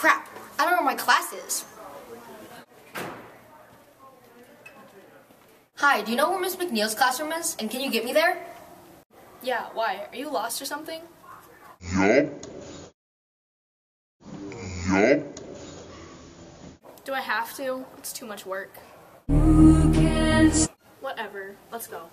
Crap, I don't know where my class is. Hi, do you know where Miss McNeil's classroom is? And can you get me there? Yeah, why? Are you lost or something? Yup. Yup. Do I have to? It's too much work. Whatever. Let's go.